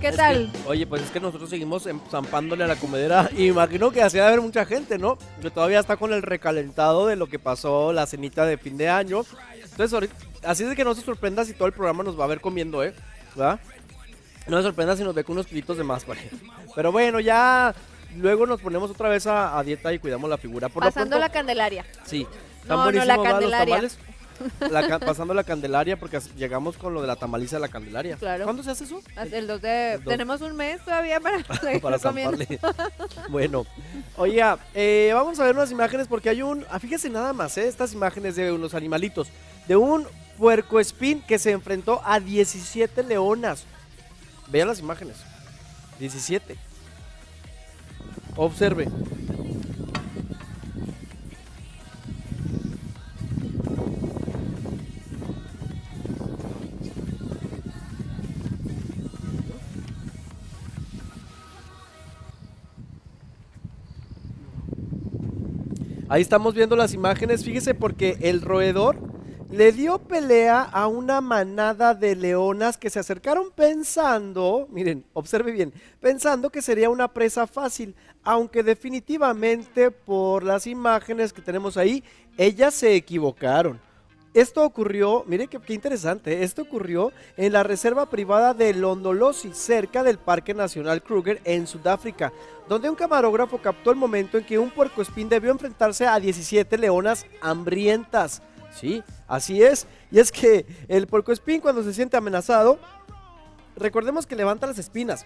¿Qué tal? que- oye, pues es que nosotros seguimos zampándole a la comedera. Y imagino que así va a haber mucha gente, ¿no? Que todavía está con el recalentado de lo que pasó la cenita de fin de año. Entonces, así es de que no se sorprenda si todo el programa nos va a ver comiendo, ¿eh? ¿Verdad? No se sorprenda si nos ve con unos kilitos de más. Pero bueno, ya luego nos ponemos otra vez a, a dieta y cuidamos la figura. Por Pasando pronto- la Candelaria. Sí. No, no, buenísimos, la ¿verdad, los tamales? La pasando la Candelaria, porque llegamos con lo de la tamaliza de la Candelaria. Claro. ¿Cuándo se hace eso? Hasta El 2 de... El. Tenemos un mes todavía para para comiendo. bueno, oye, eh, vamos a ver unas imágenes porque hay un, ah, fíjese nada más, eh, estas imágenes de unos animalitos, de un puercoespín que se enfrentó a 17 leonas. Vean las imágenes. 17. Observe. Ahí estamos viendo las imágenes, fíjese porque el roedor le dio pelea a una manada de leonas que se acercaron pensando, miren, observe bien, pensando que sería una presa fácil, aunque definitivamente por las imágenes que tenemos ahí, ellas se equivocaron. Esto ocurrió, mire qué, qué interesante, esto ocurrió en la reserva privada de Londolosi, cerca del Parque Nacional Kruger en Sudáfrica, donde un camarógrafo captó el momento en que un puercoespín debió enfrentarse a 17 leonas hambrientas. Sí, así es. Y es que el puercoespín cuando se siente amenazado, recordemos que levanta las espinas.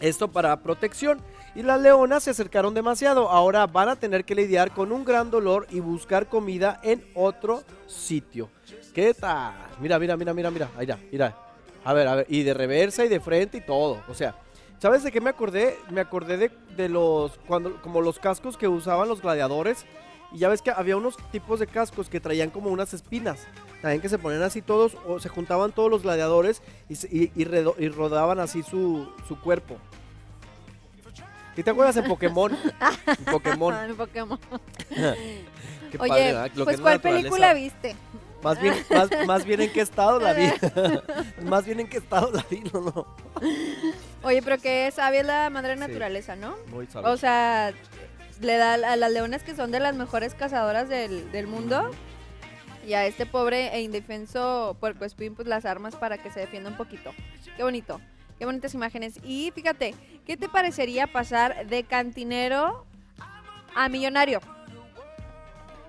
Esto para protección. Y las leonas se acercaron demasiado. Ahora van a tener que lidiar con un gran dolor y buscar comida en otro sitio. ¿Qué tal? Mira, mira, mira, mira, mira. Ahí ya, mira. A ver, a ver. Y de reversa y de frente y todo. O sea, ¿sabes de qué me acordé? Me acordé de, de los, cuando, como los cascos que usaban los gladiadores. Y ya ves que había unos tipos de cascos que traían como unas espinas. También que se ponían así todos, o se juntaban todos los gladiadores y, y- y redo- y rodaban así su, su cuerpo. ¿Y te acuerdas en Pokémon? En Pokémon. En Pokémon. Qué Oye, padre, ¿verdad? Lo que pues ¿cuál película viste? Más bien, más, más bien en qué estado la vi. más bien en qué estado la vi, no, no. Oye, pero que sabia la madre Sí. naturaleza, ¿no? Muy. O sea, le da a las leonas que son de las mejores cazadoras del, del mundo y a este pobre e indefenso puercoespín pues las armas para que se defienda un poquito. Qué bonito, qué bonitas imágenes. Y fíjate, ¿qué te parecería pasar de cantinero a millonario?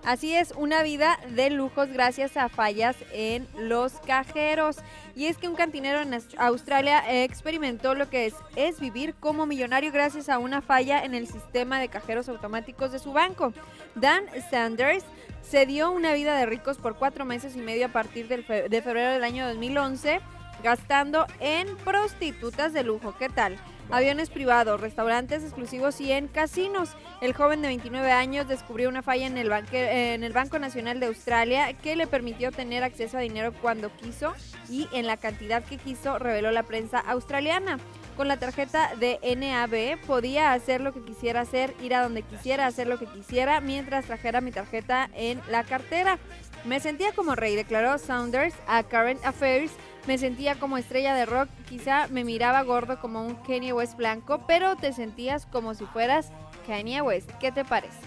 Así es, una vida de lujos gracias a fallas en los cajeros. Y es que un cantinero en Aus- Australia experimentó lo que es, vivir como millonario gracias a una falla en el sistema de cajeros automáticos de su banco. Dan Sanders se dio una vida de ricos por cuatro meses y medio a partir de febrero del año 2011, gastando en prostitutas de lujo. ¿Qué tal? Aviones privados, restaurantes exclusivos y en casinos. El joven de 29 años descubrió una falla en el, banque- en el Banco Nacional de Australia que le permitió tener acceso a dinero cuando quiso y en la cantidad que quiso, reveló la prensa australiana. Con la tarjeta de NAB podía hacer lo que quisiera hacer, ir a donde quisiera, hacer lo que quisiera, mientras trajera mi tarjeta en la cartera. Me sentía como rey, declaró Saunders a Current Affairs. Me sentía como estrella de rock, quizá me miraba gordo como un Kanye West blanco, pero te sentías como si fueras Kanye West. ¿Qué te parece?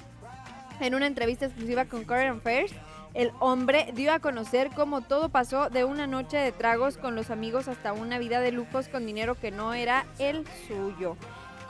En una entrevista exclusiva con Current Affairs, el hombre dio a conocer cómo todo pasó de una noche de tragos con los amigos hasta una vida de lujos con dinero que no era el suyo.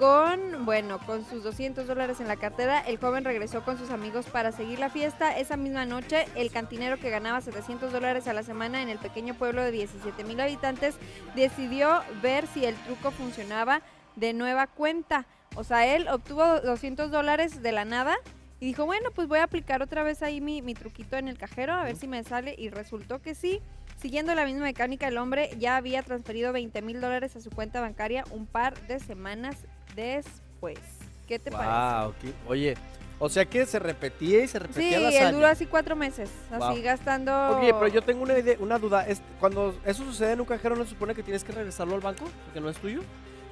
Con, bueno, con sus 200 dólares en la cartera, el joven regresó con sus amigos para seguir la fiesta. Esa misma noche, el cantinero que ganaba 700 dólares a la semana en el pequeño pueblo de 17 mil habitantes decidió ver si el truco funcionaba de nueva cuenta. O sea, él obtuvo 200 dólares de la nada y dijo, bueno, pues voy a aplicar otra vez ahí mi, mi truquito en el cajero a ver si me sale. Y resultó que sí. Siguiendo la misma mecánica, el hombre ya había transferido 20 mil dólares a su cuenta bancaria un par de semanas después. ¿Qué te parece? Wow, qué- oye, o sea que se repetía y se Sí, repetía la él hazaña. duró así cuatro meses, así gastando... Oye, pero yo tengo una, idea- una duda. Es, cuando eso sucede en un cajero, ¿no se supone que tienes que regresarlo al banco? Porque no es tuyo.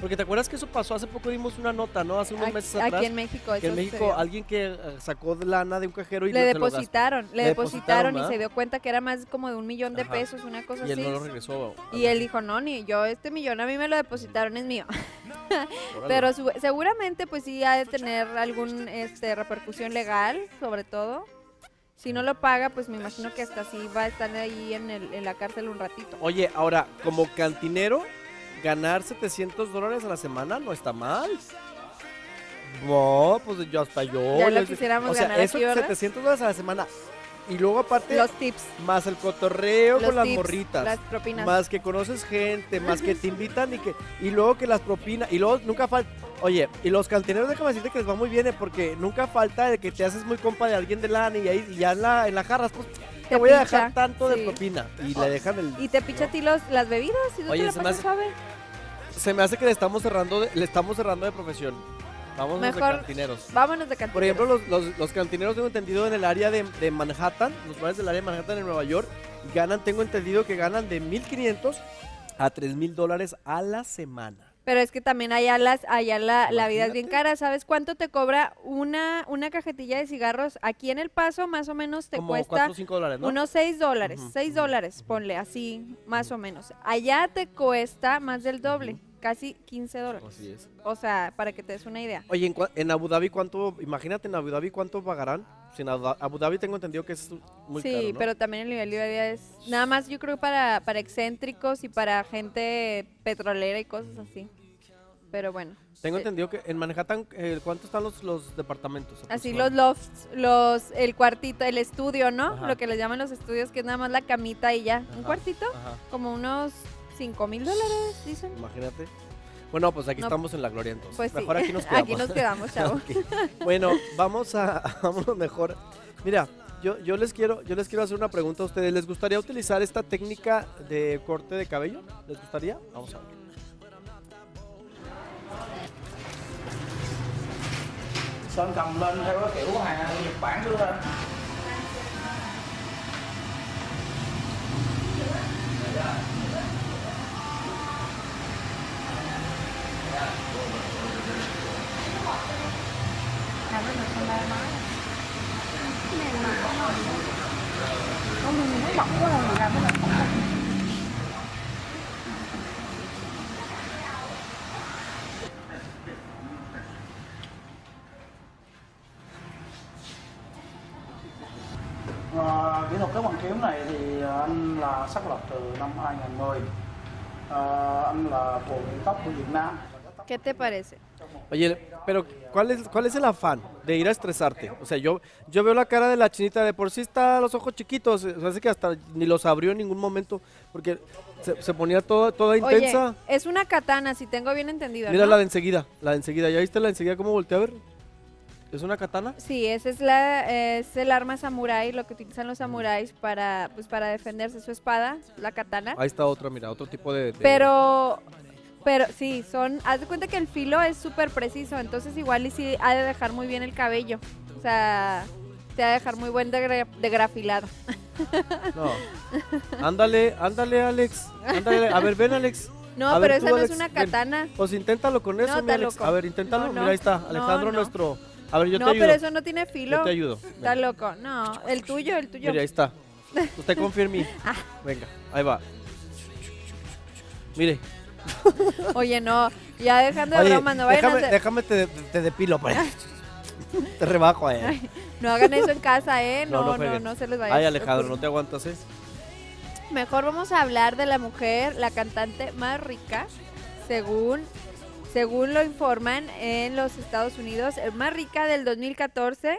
Porque te acuerdas que eso pasó hace poco, dimos una nota, ¿no? Hace unos Aquí- meses Aquí atrás. en México, que en México sucedió. alguien que eh, sacó lana de un cajero y le lo- se lo depositaron, le Le depositaron depositaron, y se dio cuenta que era más como de un millón de Ajá. pesos, una cosa Y él así. no lo regresó. Y él dijo, no, ni yo, este millón a mí me lo depositaron, es mío. Pero su- seguramente pues sí ha de tener algún este, repercusión legal, sobre todo. Si no lo paga, pues me imagino que hasta sí va a estar ahí en, el- en la cárcel un ratito. Oye, ahora, como cantinero, ganar 700 dólares a la semana no está mal. No, pues yo hasta yo. Ya lo les- quisiéramos o sea, ganar eso aquí, ¿verdad? 700 dólares a la semana. Y luego aparte, Los tips, más el cotorreo los con las tips, morritas. las propinas. Más que conoces gente, más que te invitan y que y luego que las propinas y luego nunca falta. Oye, y los cantineros déjame decirte que les va muy bien, eh, porque nunca falta el que te haces muy compa de alguien de lana y ahí y ya en la, en la jarras, pues te, voy a dejar tanto de sí. propina. Y Oh, le dejan el. Y te picha a ti los, las bebidas, y no Oye, te la se me hace- suave. Se me hace que le estamos cerrando de, le estamos cerrando de profesión. Vamos de cantineros. Vámonos de cantina. Por ejemplo, los, los, los cantineros tengo entendido en el área de, de Manhattan, los bares del área de Manhattan en Nueva York, ganan, tengo entendido que ganan de 1.500 a 3.000 dólares a la semana. Pero es que también allá, las, allá la, la vida es bien cara. ¿Sabes cuánto te cobra una, una cajetilla de cigarros? Aquí en El Paso más o menos te Como cuesta 4 o 5 dólares, ¿no? unos 6 dólares. Ujú, 6 ujú, dólares, ponle así, más o menos. Allá te cuesta más del doble, casi 15 dólares. Así es. O sea, para que te des una idea. Oye, en, en Abu Dhabi, ¿cuánto? Imagínate en Abu Dhabi, ¿cuánto pagarán? Si en Abu Dhabi tengo entendido que es muy sí, caro, ¿no? pero también el nivel de vida es nada más yo creo para, para excéntricos y para gente petrolera y cosas así. Pero bueno. Tengo eh, entendido que en Manhattan, eh, ¿cuánto están los, los departamentos? Así los lofts, los, el cuartito, el estudio, ¿no? Ajá. Lo que les llaman los estudios, que es nada más la camita y ya. Un Ajá. cuartito, Ajá, como unos 5 mil dólares, dicen. imagínate. Bueno, pues aquí No, estamos en la gloria entonces. Pues sí, Mejor aquí nos quedamos. aquí nos quedamos, chavo. Bueno, vamos a vámonos mejor. Mira, yo, yo les quiero yo les quiero hacer una pregunta a ustedes. ¿Les gustaría utilizar esta técnica de corte de cabello? ¿Les gustaría? Vamos a ver. Sơn cầm lên theo cái kiểu hàng Nhật Bản làm cái mình thoải mái cái này mà không đừng nó bọc quá rồi làm cái mình À, kỹ thuật kéo bằng kiếm này thì anh là xác lập từ năm 2010 à, ờ, anh là cựu tóc của Việt Nam. ¿Qué te parece? Oye, pero ¿cuál es, ¿cuál es el afán de ir a estresarte? O sea, yo, yo veo la cara de la chinita, de por sí está los ojos chiquitos, se hace que hasta ni los abrió en ningún momento, porque se, se ponía toda, toda intensa. Oye, es una katana, si tengo bien entendido. Mira ¿no? la de enseguida, la de enseguida. ¿Ya viste la de enseguida cómo voltea a ver? ¿Es una katana? Sí, ese es la es el arma samurái, lo que utilizan los samuráis para pues para defenderse su espada, la katana. Ahí está otra, mira, otro tipo de... de- Pero pero sí, son haz de cuenta que el filo es súper preciso, entonces igual y sí ha de dejar muy bien el cabello. O sea, te ha de dejar muy buen degra- degrafilado. No. Ándale, ándale, Alex. Ándale, a ver, ven, Alex. No, A ver, pero tú, esa no Alex, es una ven. katana. Pues inténtalo con eso, No, mi Alex. loco. A ver, inténtalo. No, no. Mira, ahí está, No, Alejandro, no. nuestro... A ver, yo no, te ayudo. pero eso no tiene filo. Yo te ayudo. Está loco. No, el tuyo, el tuyo. Mire, ahí está. Usted confía en mí. Ah. Venga, ahí va. Mire. Oye, no, ya dejando de Oye, bromas, no vayan a déjame, hacer- déjame te, te depilo, pues. Te rebajo, eh. Ay, no hagan eso en casa, ¿eh? No, No, no no, no, se les vaya. Ay, a Alejandro, no te aguantas, ¿eh? Mejor vamos a hablar de la mujer, la cantante más rica, según, según lo informan en los Estados Unidos, eh, más rica del 2014.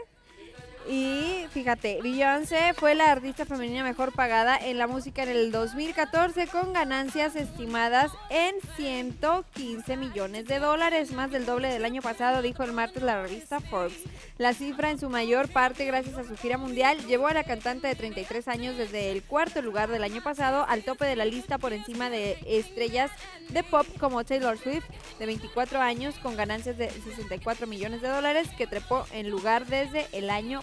Y fíjate, Beyoncé fue la artista femenina mejor pagada en la música en el 2014 con ganancias estimadas en 115 millones de dólares, más del doble del año pasado, dijo el martes la revista Forbes. La cifra en su mayor parte gracias a su gira mundial llevó a la cantante de 33 años desde el cuarto lugar del año pasado al tope de la lista por encima de estrellas de pop como Taylor Swift de 24 años con ganancias de 64 millones de dólares que trepó en lugar desde el año.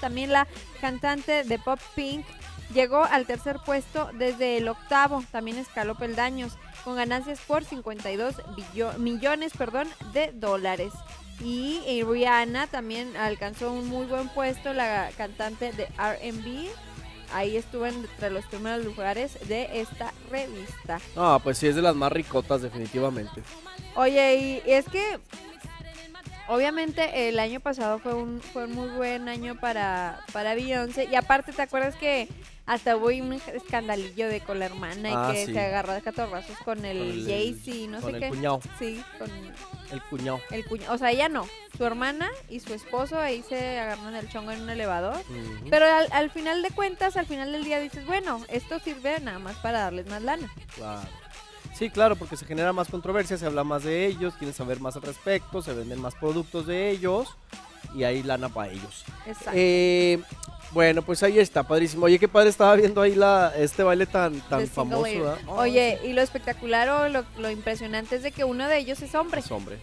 También la cantante de pop Pink llegó al tercer puesto desde el octavo, también escaló peldaños, con ganancias por 52 billo- millones perdón, de dólares. Y Rihanna también alcanzó un muy buen puesto, la cantante de RB. Ahí estuvo entre los primeros lugares de esta revista. Ah, pues sí, es de las más ricotas, definitivamente. Oye, y es que obviamente el año pasado fue un, fue un muy buen año para, para Beyoncé. Y aparte, ¿te acuerdas que hasta hubo un escandalillo de con la hermana y Ah, que sí. se agarró de catorrazos con el, Jay-Z, no con sé el qué? cuñado. Sí, con El cuñado. el cuñado. O sea, ella no. Su hermana y su esposo ahí se agarraron el chongo en un elevador. Pero al, al final de cuentas, al final del día dices, bueno, esto sirve nada más para darles más lana. Claro. Sí, claro, porque se genera más controversia, se habla más de ellos, quieren saber más al respecto, se venden más productos de ellos y hay lana para ellos. Exacto. Eh, bueno, pues ahí está, padrísimo. Oye, qué padre estaba viendo ahí la, este baile tan, tan famoso. Oye, y lo espectacular o lo, lo impresionante es de que uno de ellos es hombre. Es hombre.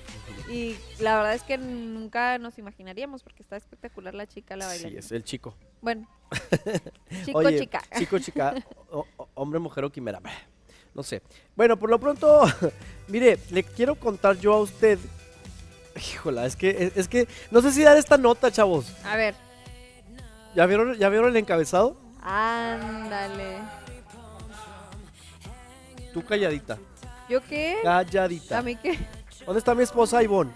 Y la verdad es que nunca nos imaginaríamos porque está espectacular la chica, la Sí, bailarina. es el chico. Bueno, chico, Oye, chica. Chico, chica, o- hombre, mujer o quimera. No sé. Bueno, por lo pronto, mire, le quiero contar yo a usted. Híjola, es que, es, es que, no sé si dar esta nota, chavos. A ver, ¿Ya vieron, ¿Ya vieron el encabezado? ándale. Tú calladita. ¿Yo qué? Calladita. ¿A mí qué? ¿Dónde está mi esposa Ivonne?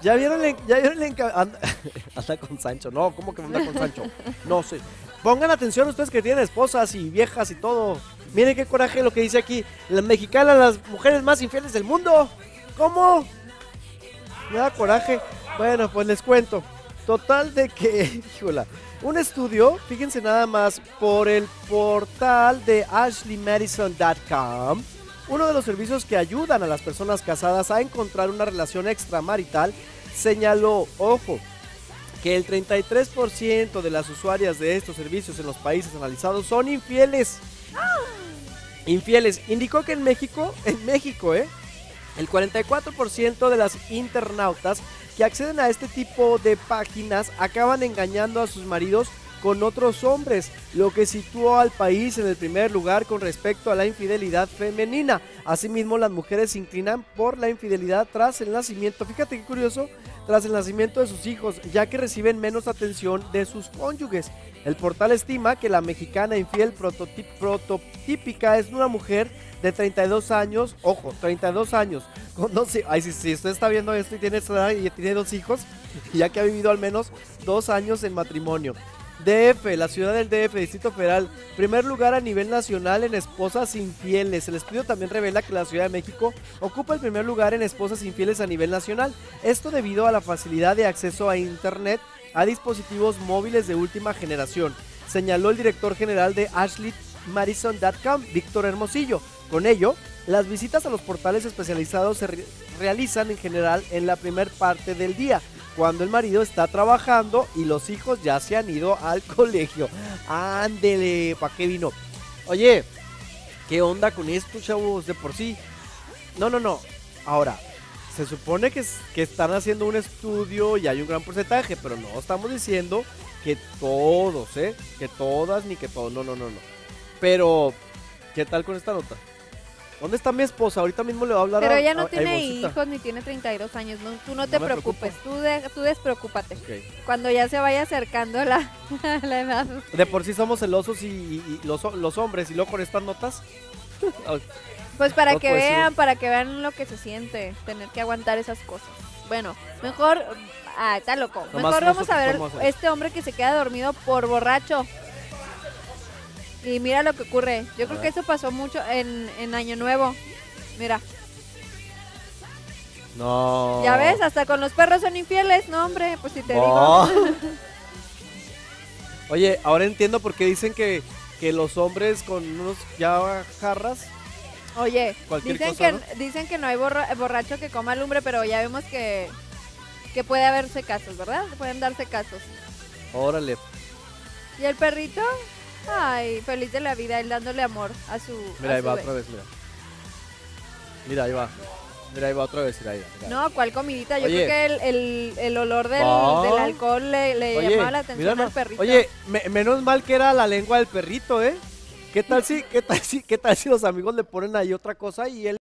¿Ya vieron el, ya vieron el enca- anda, anda con Sancho? No, ¿cómo que anda con Sancho? No sé. Pongan atención ustedes que tienen esposas y viejas y todo. Miren qué coraje lo que dice aquí. La mexicana, las mujeres más infieles del mundo. ¿Cómo? Me da coraje. Bueno, pues les cuento. Total de que, híjola, un estudio, fíjense nada más, por el portal de ashleymadison.com, uno de los servicios que ayudan a las personas casadas a encontrar una relación extramarital, señaló, ojo, que el 33% de las usuarias de estos servicios en los países analizados son infieles. Infieles. Indicó que en México, en México, ¿eh? El 44% de las internautas que acceden a este tipo de páginas acaban engañando a sus maridos con otros hombres, lo que situó al país en el primer lugar con respecto a la infidelidad femenina. Asimismo, las mujeres se inclinan por la infidelidad tras el nacimiento. Fíjate qué curioso, tras el nacimiento de sus hijos, ya que reciben menos atención de sus cónyuges. El portal estima que la mexicana infiel prototípica es una mujer de 32 años, ojo, 32 años, con dos Ay, si, si usted está viendo esto y tiene y tiene dos hijos, ya que ha vivido al menos dos años en matrimonio. DF, la ciudad del DF, Distrito Federal, primer lugar a nivel nacional en esposas infieles. El estudio también revela que la Ciudad de México ocupa el primer lugar en esposas infieles a nivel nacional. Esto debido a la facilidad de acceso a Internet a dispositivos móviles de última generación, señaló el director general de ashleymadison.com, Víctor Hermosillo. Con ello, las visitas a los portales especializados se re- realizan en general en la primer parte del día, cuando el marido está trabajando y los hijos ya se han ido al colegio. Ándele, ¿para qué vino? Oye, ¿qué onda con esto, chavos? De por sí. No, no, no. Ahora, se supone que, que están haciendo un estudio y hay un gran porcentaje, pero no estamos diciendo que todos, ¿eh? Que todas ni que todos. No, no, no, no. Pero, ¿qué tal con esta nota? ¿Dónde está mi esposa? Ahorita mismo le voy a hablar Pero a ella no a- tiene hijos ni tiene 32 años. No, tú no te preocupes. Tú, de- tú despreocúpate. Cuando ya se vaya acercando la, la edad. De por sí somos celosos y, y- y los, los hombres y luego con estas notas. Pues para No que vean, para que vean lo que se siente, tener que aguantar esas cosas. Bueno, mejor, ah, está loco. Mejor vamos a ver este hombre que se queda dormido por borracho. Y mira lo que ocurre. Yo creo que eso pasó mucho en, en Año Nuevo. Mira, no. ya ves, hasta con los perros son infieles. No, hombre, pues si te Oh. digo. Oye, ahora entiendo por qué dicen que, que los hombres con unos ya jarras. Oye, Cualquier dicen, cosa, que, dicen que no hay borra- borracho que coma lumbre, pero ya vemos que, que puede haberse casos, ¿verdad? Pueden darse casos. Órale. ¿Y el perrito? Ay, feliz de la vida, él dándole amor a su. Mira, a ahí su va otra vez, mira. Mira, ahí va. Mira, ahí va otra vez, mira, mira. No, ¿cuál comidita? Yo Oye. creo que el, el, el olor del, alcohol le, le Oye, llamaba la atención mira, al no. perrito. Oye, me- menos mal que era la lengua del perrito, ¿eh? ¿Qué tal si, qué tal si, qué tal si los amigos le ponen ahí otra cosa y él